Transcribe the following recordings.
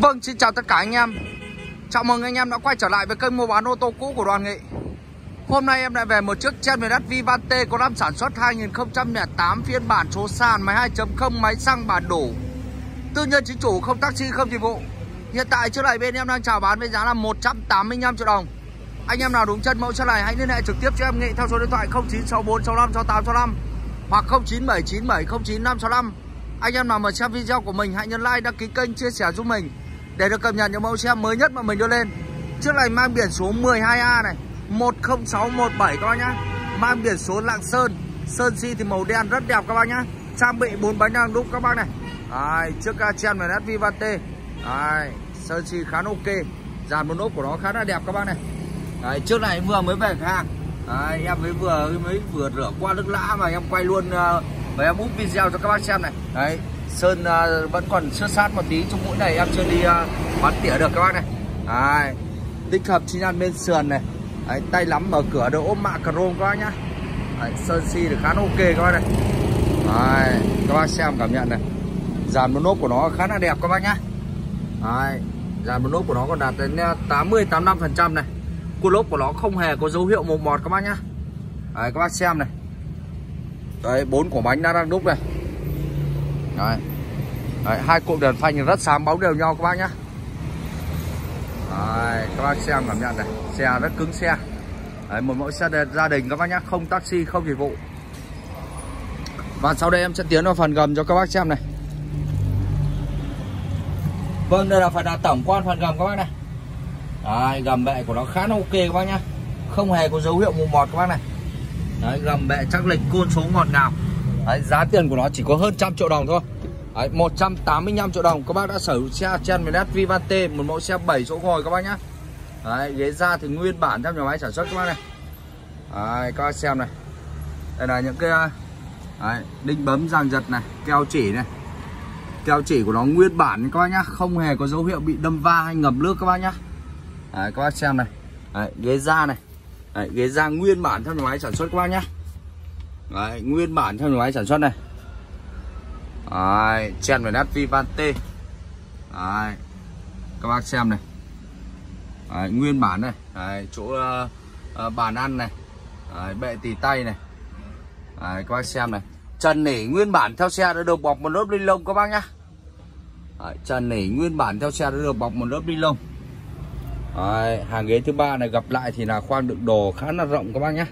Vâng, xin chào tất cả anh em. Chào mừng anh em đã quay trở lại với kênh mua bán ô tô cũ của Đoàn Nghị. Hôm nay em lại về một chiếc Cherminet Vivante có năm sản xuất 2008 phiên bản số sàn máy 2.0 máy xăng bản đủ. Tư nhân chính chủ không taxi không dịch vụ. Hiện tại chiếc này bên em đang chào bán với giá là 185 triệu đồng. Anh em nào đúng chân mẫu xe này hãy liên hệ trực tiếp cho em Nghị theo số điện thoại 0964 65 68 65 hoặc 0979 09 565 anh em nào mà xem video của mình hãy nhấn like, đăng ký kênh, chia sẻ giúp mình để được cập nhật những mẫu xe mới nhất mà mình đưa lên. Chiếc này mang biển số 12A này, 10617 các bác nhá. Mang biển số Lạng Sơn, sơn si thì màu đen rất đẹp các bác nhá. Trang bị bốn bánh đang đúc các bác này. Đấy, chiếc Chen này Vivante. Đấy, sơn si khá ok. Dàn một nốt của nó khá là đẹp các bác này. Đấy, trước này vừa mới về hàng. Đấy, em mới vừa mới vừa rửa qua nước lã mà em quay luôn ờ, và em úp video cho các bác xem này đấy sơn uh, vẫn còn sơ sát một tí trong mũi này. Em chưa đi uh, bắn tỉa được các bác này. Đấy tích hợp chi nhan bên sườn này. Đấy, tay lắm mở cửa được ốp mạ chrome các bác nhá. Đấy, sơn si được khá là ok các bác này. Đấy, các bác xem cảm nhận này. Dàn một nốt của nó khá là đẹp các bác nhá. Đấy, dàn một nốt của nó còn đạt đến à, 80 85 phần trăm này. Cua lốp của nó không hề có dấu hiệu mồm mọt các bác nhá. Đấy, các bác xem này. Đấy bốn quả bánh đã đang đúc này đấy. đấy hai cụm đèn phanh rất sáng bóng đều nhau các bác nhá. Đấy, các bác xem cảm nhận này. Xe rất cứng xe. Đấy, một mẫu xe gia đình các bác nhá không taxi không dịch vụ. Và sau đây em sẽ tiến vào phần gầm cho các bác xem này. Vâng đây là phần là tổng quan phần gầm các bác này. Đấy, gầm bệ của nó khá là ok các bác nhá. Không hề có dấu hiệu mù mọt các bác này. Đấy, gầm bệ chắc lịch côn số ngọt ngào. Đấy, giá tiền của nó chỉ có hơn trăm triệu đồng thôi. Đấy, 185 triệu đồng. Các bác đã sở hữu xe Cherminet Vivante một mẫu xe 7 chỗ ngồi các bác nhá. Đấy, ghế da thì nguyên bản trong nhà máy sản xuất các bác này. Đấy, các bác xem này. Đây là những cái đấy, đinh bấm giằng giật này keo chỉ này. Keo chỉ của nó nguyên bản các bác nhá. Không hề có dấu hiệu bị đâm va hay ngập nước các bác nhá. Đấy, các bác xem này. Đấy, ghế da này. Đấy, ghế da nguyên bản theo nhà máy sản xuất các bác nhá. Đấy, nguyên bản theo nhà máy sản xuất này. Đấy, chen về nát Vivante. Đấy, các bác xem này. Đấy, nguyên bản này. Đấy, chỗ uh, uh, bàn ăn này. Đấy, bệ tì tay này. Đấy, các bác xem này. Trần nỉ nguyên bản theo xe đã được bọc một lớp ni lông các bác nhá. Đấy, Trần nỉ nguyên bản theo xe đã được bọc một lớp ni lông. Đấy, hàng ghế thứ ba này gặp lại thì là khoang đựng đồ khá là rộng các bác nhé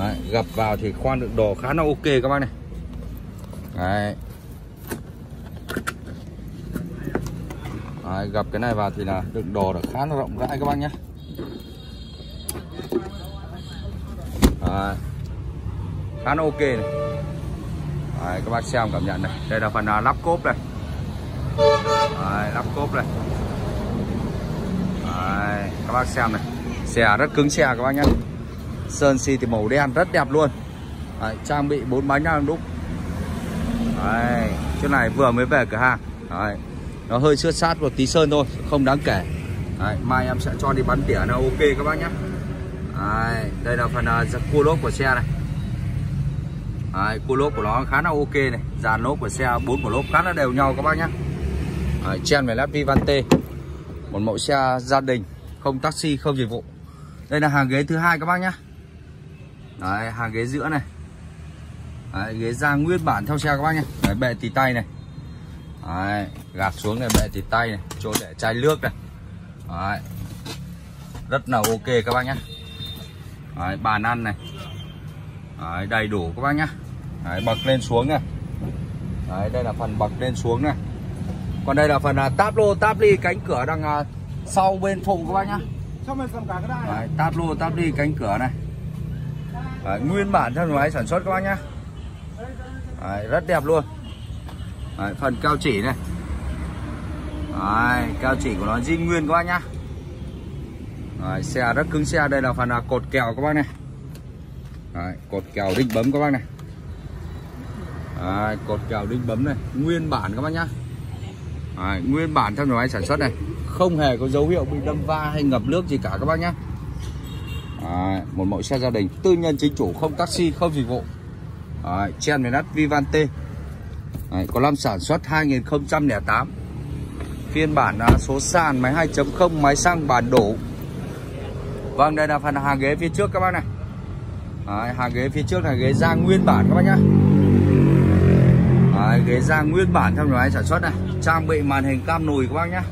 Đấy, gặp vào thì khoan đựng đồ khá là ok các bác này. Đấy. Đấy, gặp cái này vào thì là đựng đồ được khá là rộng rãi các bác nhé. Đấy. khá là ok này. Đấy, các bác xem cảm nhận này. Đây là phần uh, lắp cốp này. Đấy, lắp cốp này. Đấy, các bác xem này. Xe rất cứng xe các bác nhé sơn xi thì màu đen rất đẹp luôn. Đấy, trang bị bốn bánh đang đúc. Đấy, chiếc này vừa mới về cửa hàng. Đấy, nó hơi xước sát một tí sơn thôi không đáng kể. Đấy, mai em sẽ cho đi bắn tỉa nó ok các bác nhé Đấy, đây là phần uh, cua lốp của xe này. Đấy, cua lốp của nó khá là ok này. Dàn lốp của xe bốn của lốp khá là đều nhau các bác nhé Đấy, chen về lát Vivante. Một mẫu xe gia đình không taxi không dịch vụ. Đây là hàng ghế thứ hai các bác nhé Đấy, hàng ghế giữa này. Đấy, ghế da nguyên bản theo xe các bác nhé Đấy, bệ tì tay này. Đấy, gạt xuống này bệ tì tay này. Chỗ để chai nước này. Đấy, rất là ok các bác nhé Đấy, bàn ăn này. Đấy, đầy đủ các bác nhé Đấy, bậc lên xuống này. Đấy, đây là phần bậc lên xuống này. Còn đây là phần uh, táp lô táp ly cánh cửa đằng uh, sau bên phụ các bác nhá. Đấy, táp lô táp ly cánh cửa này Đấy, nguyên bản theo máy sản xuất các bác nhá. Đấy, rất đẹp luôn. Đấy, phần cao chỉ này. Đấy, cao chỉ của nó zin nguyên các bác nhá. Đấy, xe rất cứng xe đây là phần là cột kèo các bác này. Đấy, cột kèo đinh bấm các bác này. Đấy, cột kèo đinh bấm này nguyên bản các bác nhá. Đấy, nguyên bản theo máy sản xuất này không hề có dấu hiệu bị đâm va hay ngập nước gì cả các bác nhé Đấy, một mẫu xe gia đình tư nhân chính chủ không taxi không dịch vụ. Đấy, chen miền đất Vivante. Đấy, có năm sản xuất 2008 Phiên bản à, số sàn máy 2.0 máy xăng bản đổ Vâng đây là phần hàng ghế phía trước các bác này. Đấy, Hàng ghế phía trước là ghế da nguyên bản các bác nhá. Đấy, Ghế da nguyên bản trong nhà máy sản xuất này. Trang bị màn hình cam nùi các bác nhá.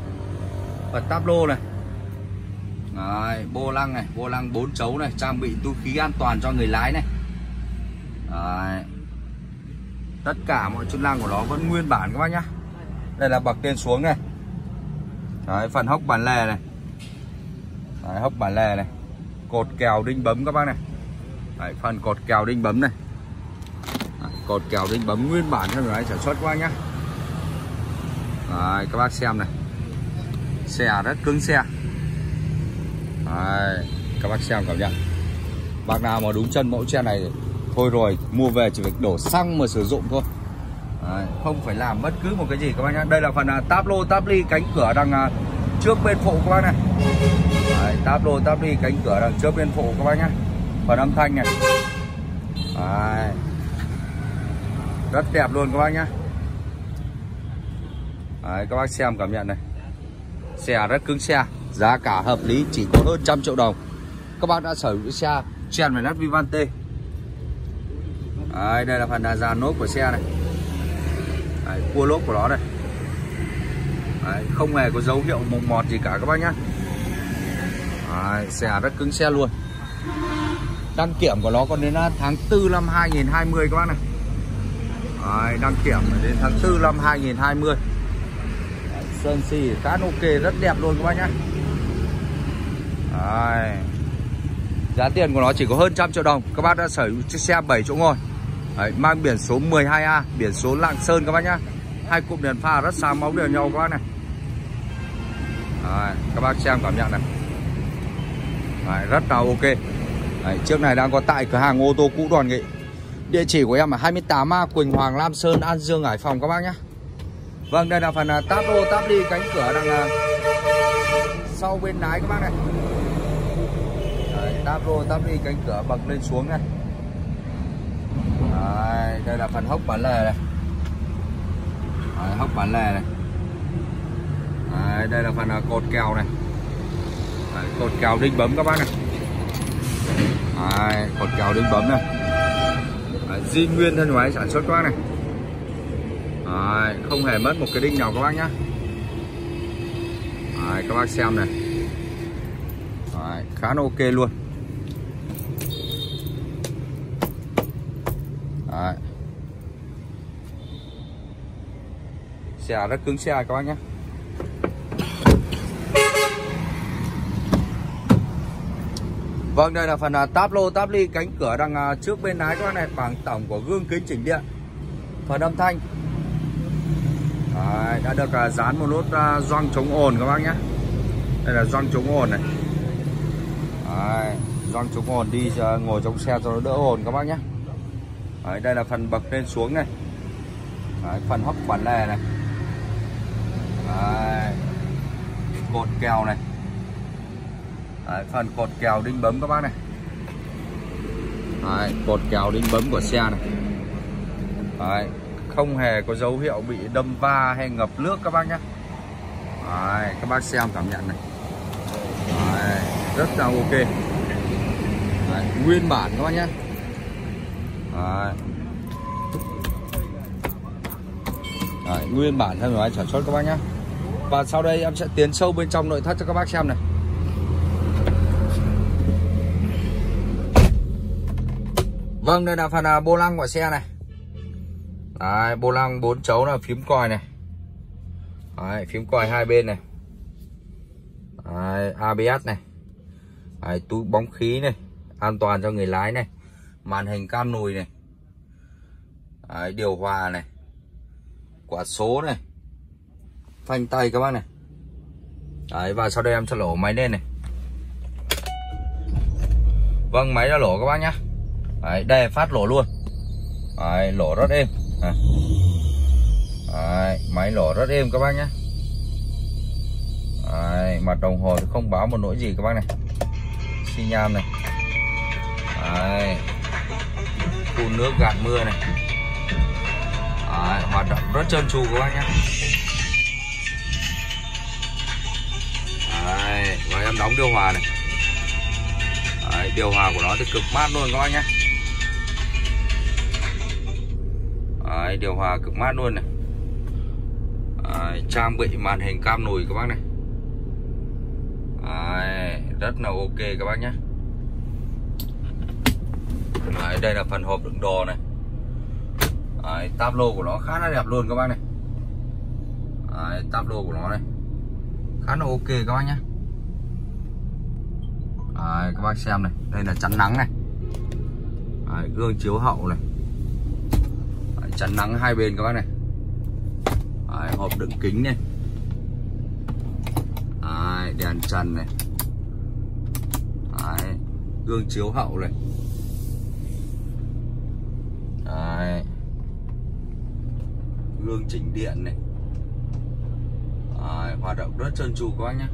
Và tablo này. Đấy, Vô lăng này Vô lăng 4 chấu này Trang bị túi khí an toàn cho người lái này. Đấy. Tất cả mọi chức năng của nó vẫn nguyên bản các bác nhá. Đây là bậc lên xuống này. Đấy, phần hốc bản lề này. Đấy, hốc bản lề này. Cột kèo đinh bấm các bác này. Đấy, phần cột kèo đinh bấm này. Đấy, cột kèo đinh bấm nguyên bản cho người sản xuất các bác nhá. Đấy, các bác xem này. Xe rất cứng xe. Đấy, các bác xem cảm nhận. Bác nào mà đúng chân mẫu xe này thôi rồi mua về chỉ việc đổ xăng mà sử dụng thôi. Đấy, không phải làm bất cứ một cái gì các bác nhá. Đây là phần uh, táp lô táp ly cánh cửa đằng uh, trước bên phụ các bác này. Đấy, táp lô táp ly cánh cửa đằng trước bên phụ các bác nhá. Phần âm thanh này. Đấy. rất đẹp luôn các bác nhá. Đấy, các bác xem cảm nhận này. Xe rất cứng xe giá cả hợp lý chỉ có hơn trăm triệu đồng. Các bác đã sở hữu xe chen về nát Vivante. Đấy, đây là phần đà già nốt của xe này. Đấy, cua lốp của nó này Đấy, không hề có dấu hiệu mục mọt gì cả các bác nhá. Đấy, xe rất cứng xe luôn. Đăng kiểm của nó còn đến tháng 4 năm 2020 các bác này. Đấy, đăng kiểm đến tháng 4 năm 2020 Sơn xì khá ok rất đẹp luôn các bác nhá. Đấy. Giá tiền của nó chỉ có hơn trăm triệu đồng. Các bác đã sở hữu chiếc xe 7 chỗ ngồi. Đấy, Mang biển số 12A Biển số Lạng Sơn các bác nhá. Hai cụm đèn pha rất sáng bóng đều nhau các bác này. Đấy, Các bác xem cảm nhận này. Đấy, Rất là ok. Đấy, Chiếc này đang có tại cửa hàng ô tô cũ Đoàn Nghị. Địa chỉ của em là 28A Quỳnh Hoàng Lam Sơn An Dương Hải Phòng các bác nhé Vâng đây là phần à, táp ô táp đi cánh cửa đằng à, sau bên lái các bác này táp lô táp đi cánh cửa bật lên xuống này. Đấy, đây là phần hốc bản lề này. Đấy, hốc bản lề này. Đấy, đây là phần à, cột kèo này. Đấy, cột kèo đinh bấm các bác này. Đấy, cột kèo đinh bấm này. Đấy, di nguyên thân máy sản xuất các bác này. Đấy, không hề mất một cái đinh nào các bác nhá. Đấy, các bác xem này. Đấy, khá là ok luôn. Đấy. xe rất cứng xe các bác nhé. Vâng đây là phần à, táp lô táp ly cánh cửa đằng à, trước bên lái các bác này bằng tổng của gương kính chỉnh điện. Phần âm thanh. Đấy, đã được à, dán một nốt uh, gioăng chống ồn các bác nhé. Đây là gioăng chống ồn này. Đấy, gioăng chống ồn đi ngồi trong xe cho nó đỡ ồn các bác nhé. Đấy, đây là phần bậc lên xuống này. Đấy, phần hốc quản lề này. Đấy, cột kèo này. Đấy, phần cột kèo đinh bấm các bác này. Đấy, cột kèo đinh bấm của xe này. Đấy, không hề có dấu hiệu bị đâm va hay ngập nước các bác nhé Đấy, các bác xem cảm nhận này. Đấy, rất là ok. Đấy, nguyên bản các bác nhé Đấy. Đấy, nguyên bản theo máy sản xuất các bác nhé và sau đây em sẽ tiến sâu bên trong nội thất cho các bác xem này. Vâng đây là phần à, bô lăng của xe này. Đấy, bô lăng 4 chấu là phím còi này. Đấy, phím còi hai bên này. Đấy, ABS này. Đấy, túi bóng khí này. An toàn cho người lái này. Màn hình cam nùi này. Đấy, Điều hòa này. Quả số này. Phanh tay các bác này. Đấy, và sau đây em sẽ lổ máy lên này. Vâng máy đã lổ các bác nhá. Đấy, đây phát lỗ luôn. Đấy, lỗ rất êm. Đấy, máy lỗ rất êm các bác nhé Đấy, mặt đồng hồ thì không báo một nỗi gì các bác này. Xi nhan này. Đấy, phun nước gạt mưa này. Đấy, hoạt động rất trơn tru các bác nhé. Đấy, và em đóng điều hòa này. Đấy, điều hòa của nó thì cực mát luôn các bác nhé. Đấy, điều hòa cực mát luôn này. Đấy, trang bị màn hình cam nùi các bác này. Đấy, rất là ok các bác nhé. Đấy, đây là phần hộp đựng đồ này. Đấy, táp lô của nó khá là đẹp luôn các bác này. Đấy, táp lô của nó này. Khá là ok các bác nhé Đấy, các bác xem này đây là chắn nắng này. Đấy, gương chiếu hậu này. Đấy, chắn nắng hai bên các bác này. Đấy, hộp đựng kính này. Đấy, đèn trần này. Đấy, gương chiếu hậu này. Gương chỉnh điện này. À, hoạt động rất trơn tru các bác nhé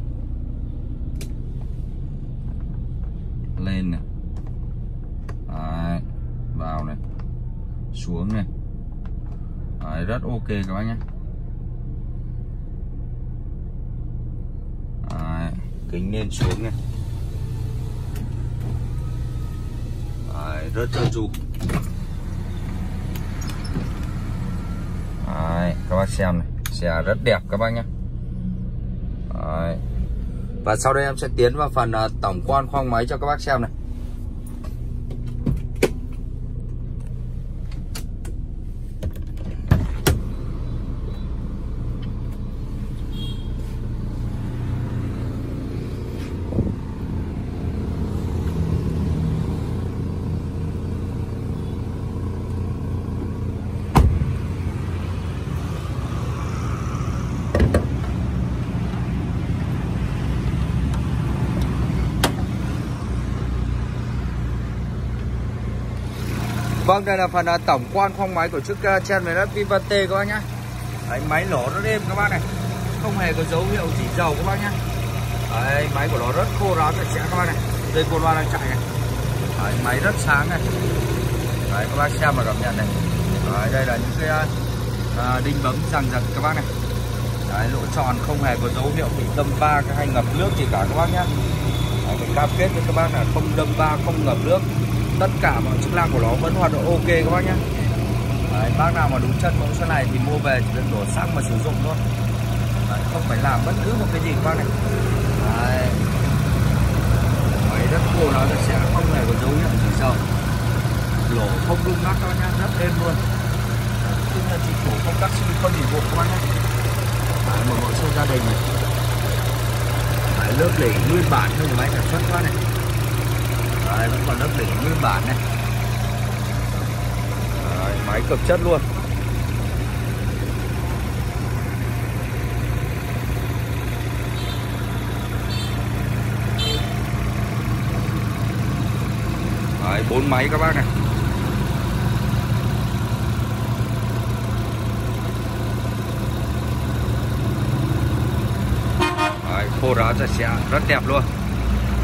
lên này. Đấy, vào này. Xuống này. Đấy, rất ok các bác nhé Đấy, kính lên xuống này. Đấy, rất trơn tru. Đấy, các bác xem này xe rất đẹp các bác nhé Đấy. Và sau đây em sẽ tiến vào phần uh, tổng quan khoang máy cho các bác xem này Vâng, đây là phần uh, tổng quan khoang máy của chiếc uh, à, Challenger Vivante các bác nhé Đấy, máy nổ rất êm các bác này. Không hề có dấu hiệu chỉ dầu các bác nhé Đấy, máy của nó rất khô ráo sạch sẽ các bác này. Dây côn loa đang chạy này. Đấy, máy rất sáng này. Đấy, các bác xem và cảm nhận này. Đấy, đây là những cái uh, đinh bấm rằng giật các bác này. Đấy, lỗ tròn không hề có dấu hiệu bị đâm ba hay ngập nước gì cả các bác nhé Đấy, mình cam kết với các bác là không đâm ba, không ngập nước tất cả mọi chức năng của nó vẫn hoạt động ok các bác nhé Đấy, bác nào mà đúng chân mẫu xe này thì mua về chỉ cần đổ xăng mà sử dụng thôi. Đấy, không phải làm bất cứ một cái gì các bác này. Đấy. máy rất cool nó sẽ không hề có dấu hiệu gì sâu. Lỗ không rung lắc các bác nhé rất êm luôn. Tức là chỉ chủ không taxi không dịch vụ các bác nhé Đấy, một mẫu xe gia đình này. Đấy, lớp lỉ nguyên bản thôi máy sản xuất các bác này. Đấy, vẫn còn lớp đỉnh nguyên bản này. Đấy, máy cực chất luôn. Đấy, bốn máy các bác này. Đấy, khô ráo sạch sẽ rất đẹp luôn.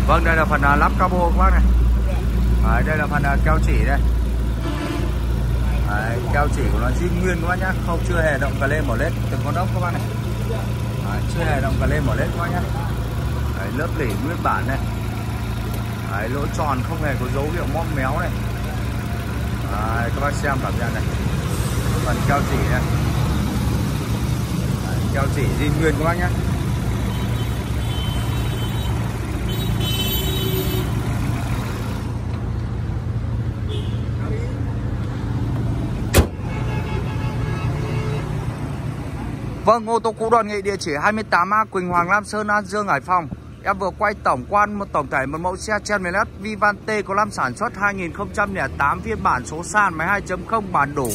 Vâng đây là phần lắp cabo các bác này. Đấy, đây là phần à, keo chỉ đây. Đấy, keo chỉ của nó zin nguyên các bác nhá. Không chưa hề động cà lên mỏ lết. Từng con ốc các bác này. Đấy, chưa hề động cà lên mỏ lết các bác nhá. Đấy, lớp lỉ nguyên bản này. Đấy, lỗ tròn không hề có dấu hiệu móc méo này. Đấy, các bác xem cảm nhận này. Phần keo chỉ này Đấy, keo chỉ zin nguyên các bác nhá. Vâng, ô tô cũ đoàn nghị địa chỉ 28A Quỳnh Hoàng Lam Sơn An Dương Hải Phòng. Em vừa quay tổng quan một tổng thể một mẫu xe Chevrolet Vivante có năm sản xuất 2008 phiên bản số sàn máy 2.0 bản đủ.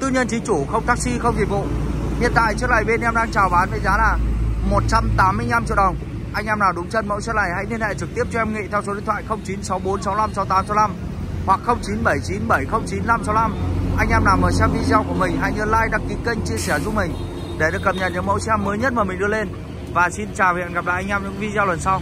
Tư nhân chính chủ, không taxi, không dịch vụ. Hiện tại chiếc này bên em đang chào bán với giá là 185 triệu đồng. Anh em nào đúng chân mẫu xe này hãy liên hệ trực tiếp cho em Nghị theo số điện thoại 0964656865 hoặc 0979709565. Anh em nào mà xem video của mình hãy nhớ like, đăng ký kênh, chia sẻ giúp mình để được cập nhật những mẫu xe mới nhất mà mình đưa lên. Và xin chào và hẹn gặp lại anh em những video lần sau.